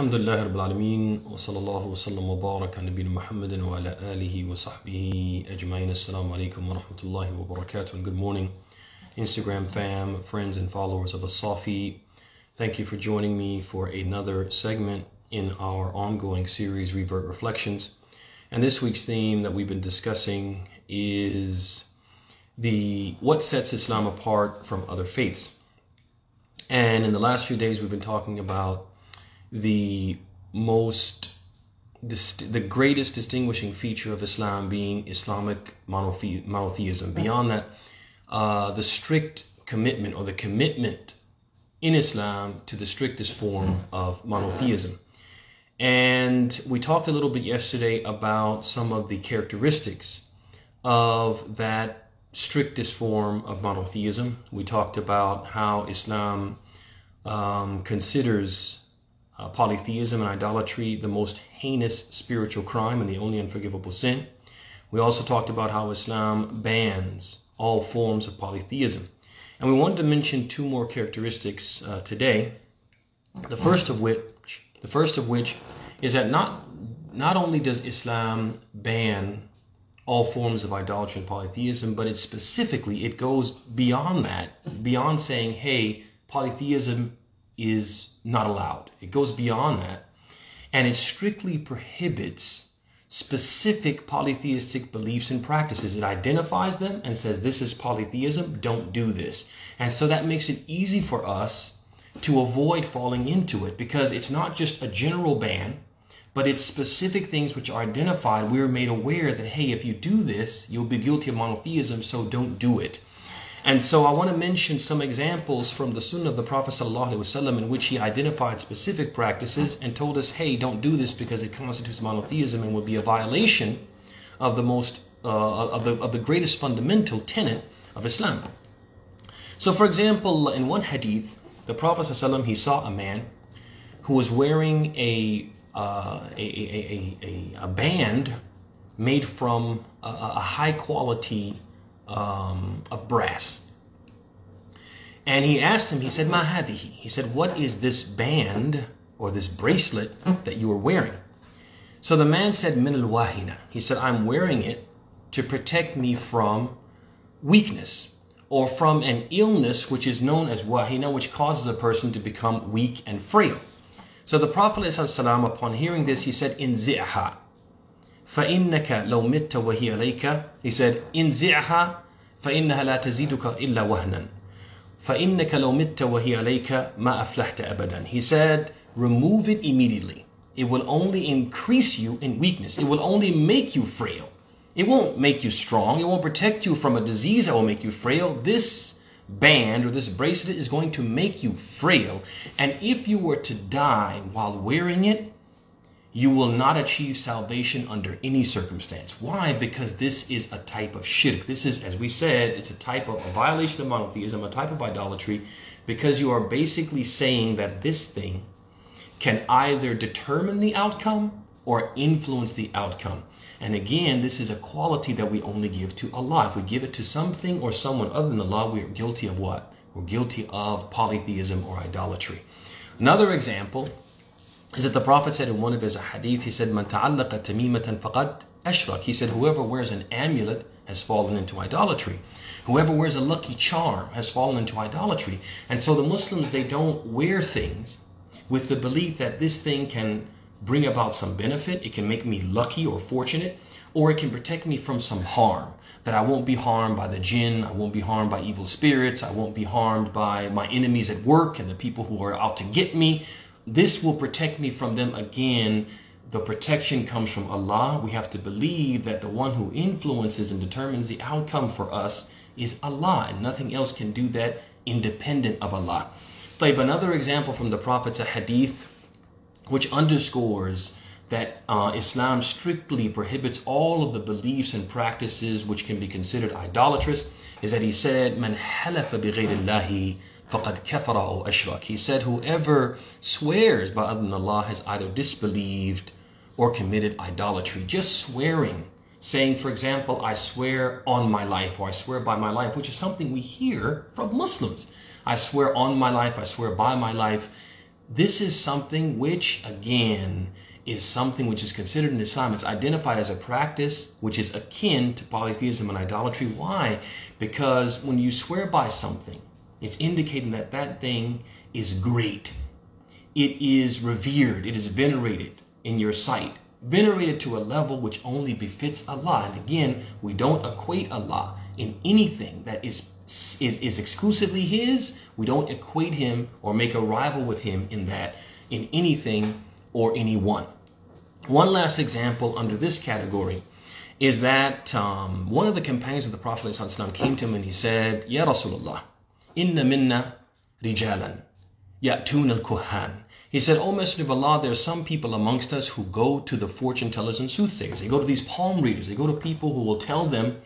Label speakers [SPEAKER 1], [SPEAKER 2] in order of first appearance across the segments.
[SPEAKER 1] الحمد لله رب العالمين وصلى الله وسلم وبارك على نبينا محمد وعلى آله وصحبه أجمعين السلام عليكم ورحمة الله وبركاته and good morning Instagram fam, friends and followers of Asafi. Thank you for joining me for another segment in our ongoing series Revert Reflections. And this week's theme that we've been discussing is the what sets Islam apart from other faiths. And in the last few days, we've been talking about the most, the greatest distinguishing feature of Islam being Islamic monothe- monotheism. Beyond that, uh, the strict commitment or the commitment in Islam to the strictest form of monotheism. And we talked a little bit yesterday about some of the characteristics of that strictest form of monotheism. We talked about how Islam um, considers uh, polytheism and idolatry the most heinous spiritual crime and the only unforgivable sin. We also talked about how Islam bans all forms of polytheism. And we wanted to mention two more characteristics uh, today. The first of which, the first of which is that not not only does Islam ban all forms of idolatry and polytheism, but it specifically it goes beyond that, beyond saying, "Hey, polytheism is not allowed." It goes beyond that, and it strictly prohibits specific polytheistic beliefs and practices. It identifies them and says, this is polytheism, don't do this. And so that makes it easy for us to avoid falling into it because it's not just a general ban, but it's specific things which are identified. We're made aware that, hey, if you do this, you'll be guilty of monotheism, so don't do it. And so I want to mention some examples from the Sunnah of the Prophet ﷺ in which he identified specific practices and told us, hey, don't do this because it constitutes monotheism and would be a violation of the most uh, of the of the greatest fundamental tenet of Islam. So, for example, in one hadith, the Prophet ﷺ, he saw a man who was wearing a uh, a, a, a, a, band made from a, a high quality um, of brass. And he asked him, he said, Ma hadihi. He said, what is this band or this bracelet that you are wearing? So the man said, Min al wahina. He said, I'm wearing it to protect me from weakness or from an illness which is known as wahina, which causes a person to become weak and frail. So the Prophet ﷺ, upon hearing this, he said, Inzi'ha. فإنك لو مت وهي عليك he said انزعها فإنها لا تزيدك إلا وهنا فإنك لو مت وهي عليك ما أفلحت أبدا he said remove it immediately it will only increase you in weakness it will only make you frail it won't make you strong it won't protect you from a disease that will make you frail this band or this bracelet is going to make you frail and if you were to die while wearing it you will not achieve salvation under any circumstance. Why? Because this is a type of shirk. This is, as we said, it's a type of a violation of monotheism, a type of idolatry, because you are basically saying that this thing can either determine the outcome or influence the outcome. And again, this is a quality that we only give to Allah. If we give it to something or someone other than Allah, we are guilty of what? We're guilty of polytheism or idolatry. Another example is that the Prophet said in one of his hadith, he said. He said, whoever wears an amulet has fallen into idolatry. Whoever wears a lucky charm has fallen into idolatry. And so the Muslims, they don't wear things with the belief that this thing can bring about some benefit. It can make me lucky or fortunate, or it can protect me from some harm. That I won't be harmed by the jinn, I won't be harmed by evil spirits, I won't be harmed by my enemies at work and the people who are out to get me this will protect me from them again. The protection comes from Allah. We have to believe that the one who influences and determines the outcome for us is Allah, and nothing else can do that independent of Allah. Taib, another example from the Prophet's hadith which underscores that uh, Islam strictly prohibits all of the beliefs and practices which can be considered idolatrous is that he said, Man halafa bi فَقَدْ كَفَرَ أَوْ أَشْرَكَ He said, whoever swears by other than Allah has either disbelieved or committed idolatry. Just swearing, saying, for example, I swear on my life or I swear by my life, which is something we hear from Muslims. I swear on my life, I swear by my life. this is something which, again, is something which is considered in Islam. It's identified as a practice which is akin to polytheism and idolatry. Why? Because when you swear by something, it's indicating that that thing is great. It is revered. It is venerated in your sight. Venerated to a level which only befits Allah. And again, we don't equate Allah in anything that is is, is exclusively his. We don't equate him or make a rival with him in that, in anything or anyone. One last example under this category is that um, one of the companions of the Prophet ﷺ came to him and he said, Ya Rasulullah, inna minna rijalan, ya'tun al-kuhan. He said, O Messenger of Allah, there are some people amongst us who go to the fortune tellers and soothsayers. They go to these palm readers. They go to people who will tell them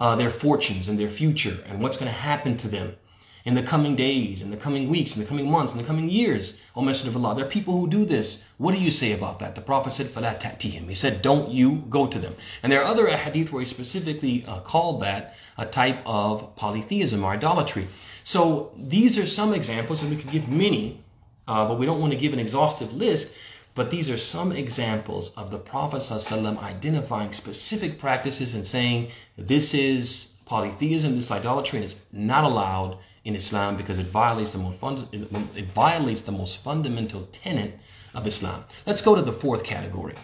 [SPEAKER 1] uh, their fortunes and their future and what's going to happen to them in the coming days, in the coming weeks, in the coming months, in the coming years. O Messenger of Allah, there are people who do this. What do you say about that? The Prophet said, فَلَا تَأْتِهِمْ He said, don't you go to them. And there are other hadith where he specifically uh, called that a type of polytheism or idolatry. So these are some examples, and we could give many, uh, but we don't want to give an exhaustive list. But these are some examples of the Prophet ﷺ identifying specific practices and saying this is polytheism, this idolatry, and it's not allowed in Islam because it violates the most fund- it violates the most fundamental tenet of Islam. Let's go to the fourth category.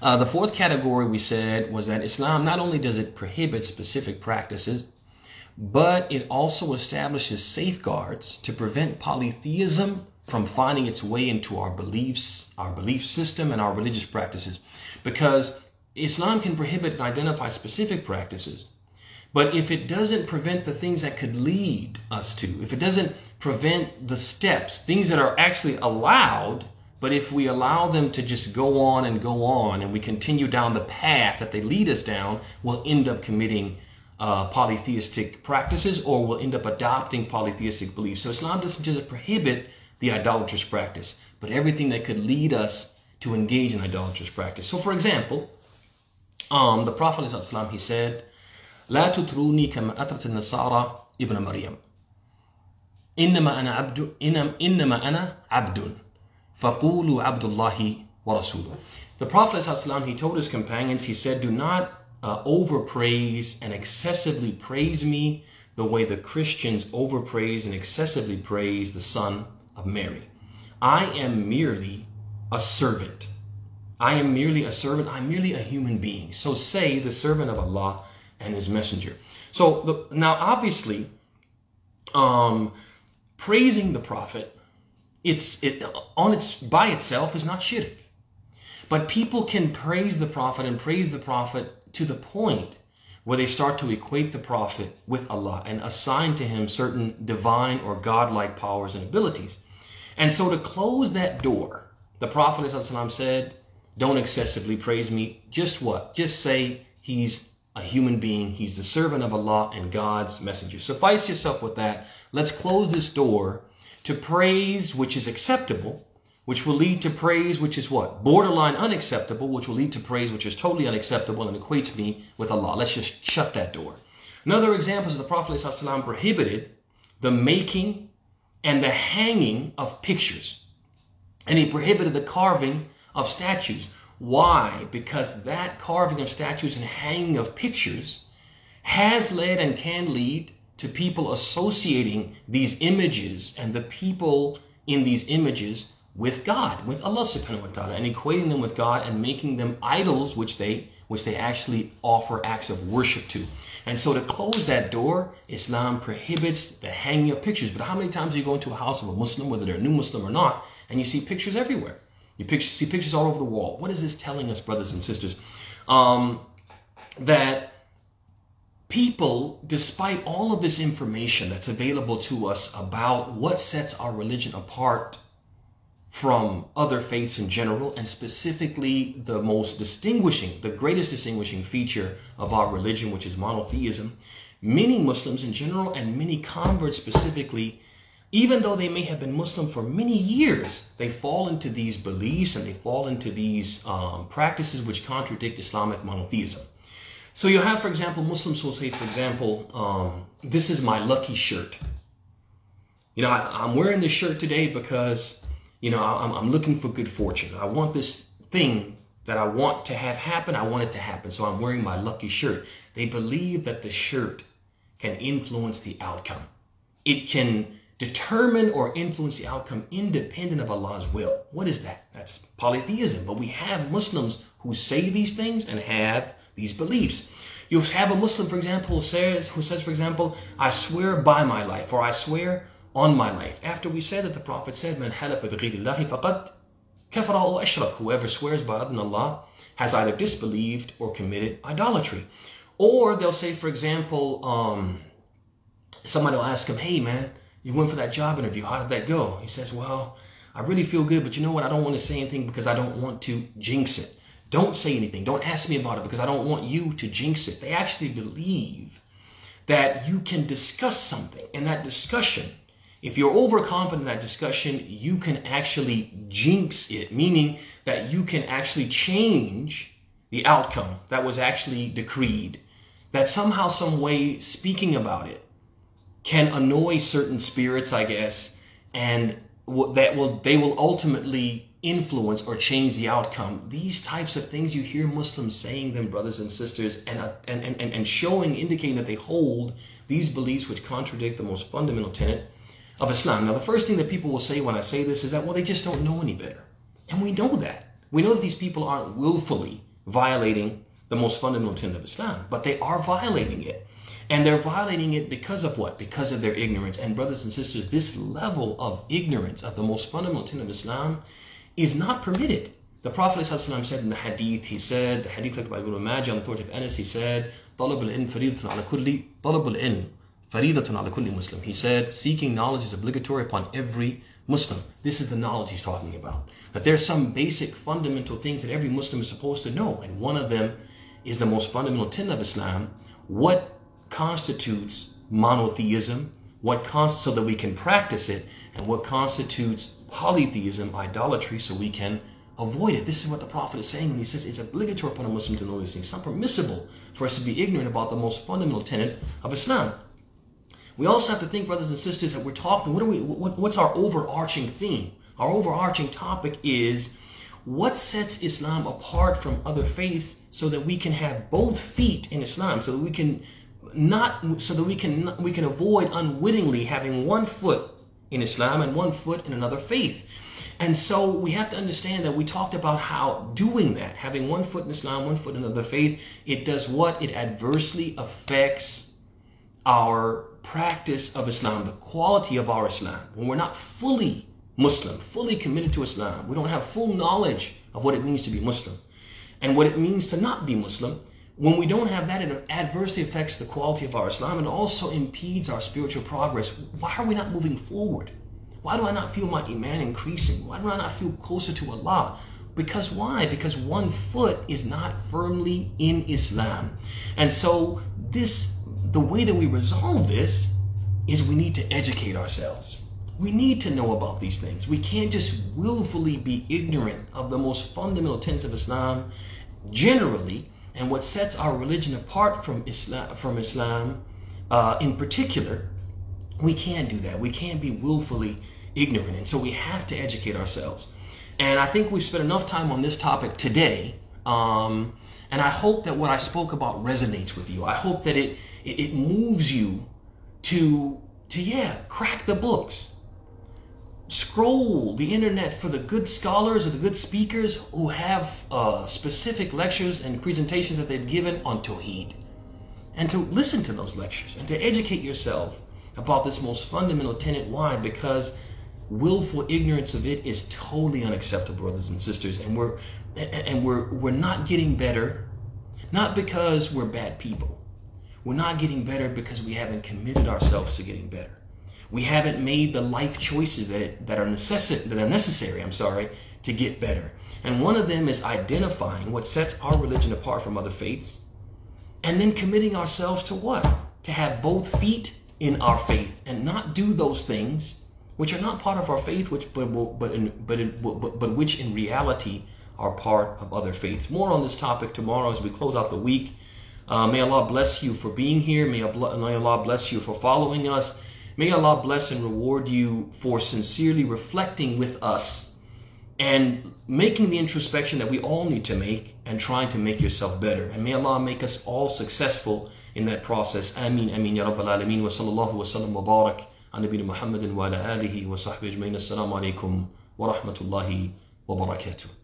[SPEAKER 1] Uh, the fourth category we said was that Islam not only does it prohibit specific practices, but it also establishes safeguards to prevent polytheism from finding its way into our beliefs, our belief system, and our religious practices. Because Islam can prohibit and identify specific practices, but if it doesn't prevent the things that could lead us to, if it doesn't prevent the steps, things that are actually allowed, but if we allow them to just go on and go on and we continue down the path that they lead us down, we'll end up committing uh, polytheistic practices or we'll end up adopting polytheistic beliefs. So Islam doesn't just prohibit the idolatrous practice, but everything that could lead us to engage in idolatrous practice. So for example, um, the Prophet he said, لا تتروني كما أترت النصارى ابن مريم إنما أنا عبد إنما أنا عبد فقولوا عبد الله ورسوله The Prophet ﷺ, he told his companions, he said, do not uh, overpraise and excessively praise me the way the Christians overpraise and excessively praise the Son of Mary. I am merely a servant. I am merely a servant. I'm merely a human being. So say the servant of Allah and his messenger. So the, now obviously, um, praising the prophet, it's it on its by itself is not shirk. But people can praise the prophet and praise the prophet to the point where they start to equate the prophet with Allah and assign to him certain divine or godlike powers and abilities. And so to close that door, the Prophet ﷺ said, don't excessively praise me. Just what? Just say he's a human being. He's the servant of Allah and God's messenger. Suffice yourself with that. Let's close this door to praise which is acceptable, which will lead to praise which is what? Borderline unacceptable, which will lead to praise which is totally unacceptable and equates me with Allah. Let's just shut that door. Another example is the Prophet ﷺ prohibited the making and the hanging of pictures. And he prohibited the carving of statues. Why? Because that carving of statues and hanging of pictures has led and can lead to people associating these images and the people in these images with God, with Allah subhanahu wa ta'ala, and equating them with God and making them idols which they which they actually offer acts of worship to. And so to close that door, Islam prohibits the hanging of pictures. But how many times do you go into a house of a Muslim, whether they're a new Muslim or not, and you see pictures everywhere? You picture, see pictures all over the wall. What is this telling us, brothers and sisters? Um, that people, despite all of this information that's available to us about what sets our religion apart from other faiths in general, and specifically the most distinguishing, the greatest distinguishing feature of our religion, which is monotheism, many Muslims in general and many converts specifically, even though they may have been Muslim for many years, they fall into these beliefs and they fall into these um, practices which contradict Islamic monotheism. So you have, for example, Muslims will say, for example, um, this is my lucky shirt. You know, I, I'm wearing this shirt today because you know, I'm, I'm looking for good fortune. I want this thing that I want to have happen. I want it to happen. So I'm wearing my lucky shirt. They believe that the shirt can influence the outcome. It can determine or influence the outcome independent of Allah's will. What is that? That's polytheism. But we have Muslims who say these things and have these beliefs. You have a Muslim, for example, who says, who says, for example, I swear by my life, or I swear on my life. After we said that the Prophet said, Man ashrak. Whoever swears by other than Allah has either disbelieved or committed idolatry. Or they'll say, for example, um, somebody will ask him, hey man, you went for that job interview. How did that go? He says, well, I really feel good, but you know what? I don't want to say anything because I don't want to jinx it. Don't say anything. Don't ask me about it because I don't want you to jinx it. They actually believe that you can discuss something and that discussion, if you're overconfident in that discussion, you can actually jinx it, meaning that you can actually change the outcome that was actually decreed. That somehow, some way, speaking about it can annoy certain spirits, I guess, and that will they will ultimately influence or change the outcome. These types of things you hear Muslims saying them, brothers and sisters, and, uh, and, and, and showing, indicating that they hold these beliefs which contradict the most fundamental tenet of Islam. Now, the first thing that people will say when I say this is that, well, they just don't know any better. And we know that. We know that these people aren't willfully violating the most fundamental tenet of Islam, but they are violating it. And they're violating it because of what? Because of their ignorance. And brothers and sisters, this level of ignorance of the most fundamental tenet of Islam is not permitted. The Prophet ﷺ said in the hadith, he said, the hadith like by Ibn Majah on the authority of Anas, he said, طلب العلم فريضة على كل طلب العلم فريضة على كل Muslim. He said, seeking knowledge is obligatory upon every Muslim. This is the knowledge he's talking about. That there's some basic fundamental things that every Muslim is supposed to know. And one of them is the most fundamental tenet of Islam. What constitutes monotheism, what const- so that we can practice it, and what constitutes polytheism, idolatry, so we can avoid it. This is what the Prophet is saying when he says it's obligatory upon a Muslim to know these things. It's not permissible for us to be ignorant about the most fundamental tenet of Islam. We also have to think, brothers and sisters, that we're talking, what are we, what, what's our overarching theme? Our overarching topic is what sets Islam apart from other faiths so that we can have both feet in Islam, so that we can not so that we can we can avoid unwittingly having one foot in Islam and one foot in another faith. And so we have to understand that we talked about how doing that, having one foot in Islam, one foot in another faith, it does what? It adversely affects our practice of Islam, the quality of our Islam. When we're not fully Muslim, fully committed to Islam, we don't have full knowledge of what it means to be Muslim and what it means to not be Muslim, when we don't have that, it adversely affects the quality of our Islam and also impedes our spiritual progress. Why are we not moving forward? Why do I not feel my Iman increasing? Why do I not feel closer to Allah? Because why? Because one foot is not firmly in Islam. And so this, the way that we resolve this is we need to educate ourselves. We need to know about these things. We can't just willfully be ignorant of the most fundamental tenets of Islam generally and what sets our religion apart from Islam, from Islam uh, in particular, we can't do that. We can't be willfully ignorant. And so we have to educate ourselves. And I think we've spent enough time on this topic today. Um, and I hope that what I spoke about resonates with you. I hope that it, it, it moves you to, to, yeah, crack the books scroll the internet for the good scholars or the good speakers who have uh, specific lectures and presentations that they've given on Tawheed. And to listen to those lectures and to educate yourself about this most fundamental tenet. Why? Because willful ignorance of it is totally unacceptable, brothers and sisters. And we're and we're we're not getting better, not because we're bad people. We're not getting better because we haven't committed ourselves to getting better. We haven't made the life choices that, that, are, necessi- that are necessary, I'm sorry, to get better. And one of them is identifying what sets our religion apart from other faiths and then committing ourselves to what? To have both feet in our faith and not do those things which are not part of our faith, which but but in, but, in, but, but which in reality are part of other faiths. More on this topic tomorrow as we close out the week. Uh, may Allah bless you for being here. May Allah bless you for following us. May Allah bless and reward you for sincerely reflecting with us and making the introspection that we all need to make and trying to make yourself better. And may Allah make us all successful in that process. Ameen, ameen, ya rabbal alameen. Wa sallallahu wa sallam wa barak ala Muhammadin wa ala alihi wa sahbihi ajmain. Assalamu alaikum wa rahmatullahi wa barakatuh.